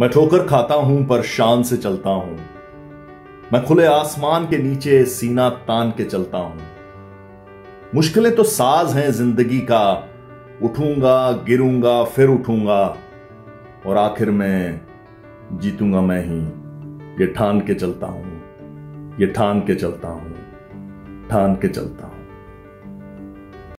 मैं ठोकर खाता हूँ, पर शान से चलता हूँ। मैं खुले आसमान के नीचे, सीना तान के चलता हूँ। मुश्किलें तो साज हैं ज़िंदगी का। उठूँगा, गिरूँगा, फिर उठूँगा। और आखिर में जीतूँगा मैं ही। ये ठान के चलता हूँ। ये ठान के चलता हूँ। ठान के चलता हूँ।